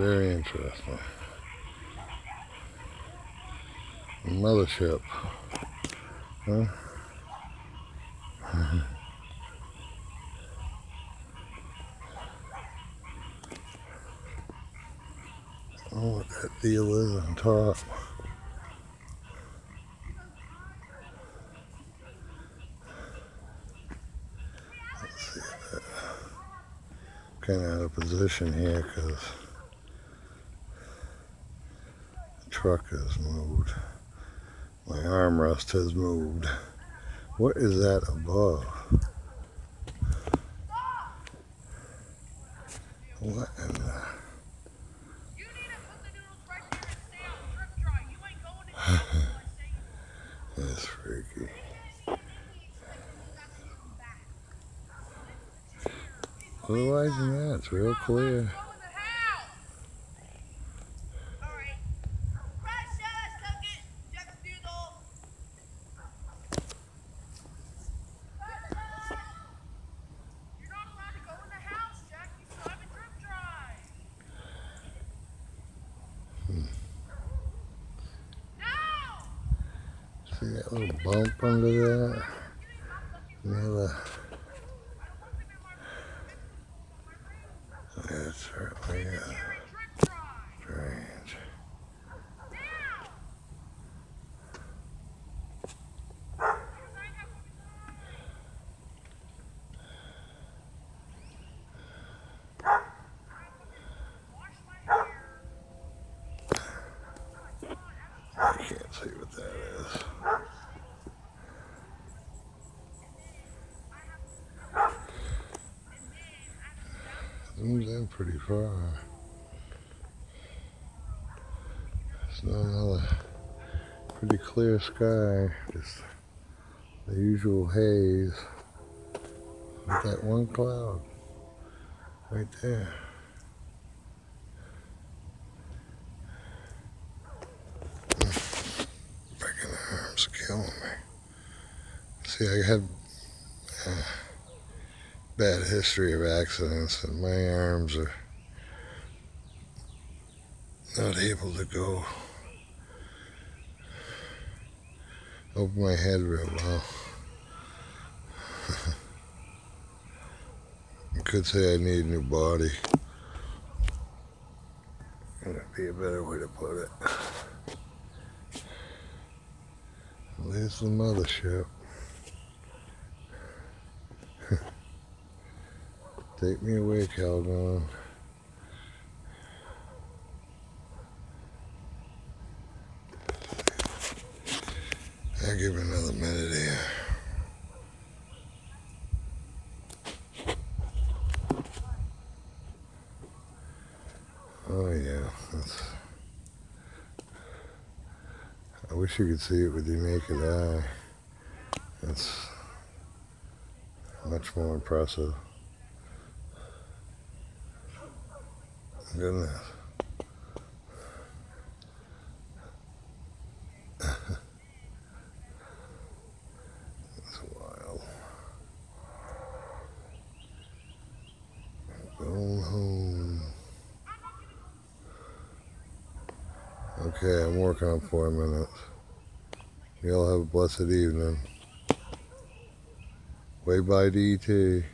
very interesting. Mothership. Huh? oh, what that deal is on top. kind of out of position here because the truck has moved. My armrest has moved. What is that above? What in the... That's freaky. Otherwise than that, it's real clear. See that little bump under there? The It certainly is strange. I can't see what that is. Zooms in pretty far. It's not another pretty clear sky, just the usual haze. With that one cloud right there. Arms killing me. See, I had. Uh, bad history of accidents and my arms are not able to go open my head real well. I could say I need a new body. That'd be a better way to put it. There's the mothership. Take me away, Calgon. I'll give another minute here. Oh yeah, that's, I wish you could see it with your naked eye. It's much more impressive. Goodness. That's wild. Going home. Okay, I'm working on four minutes. Y'all have a blessed evening. Way by DT.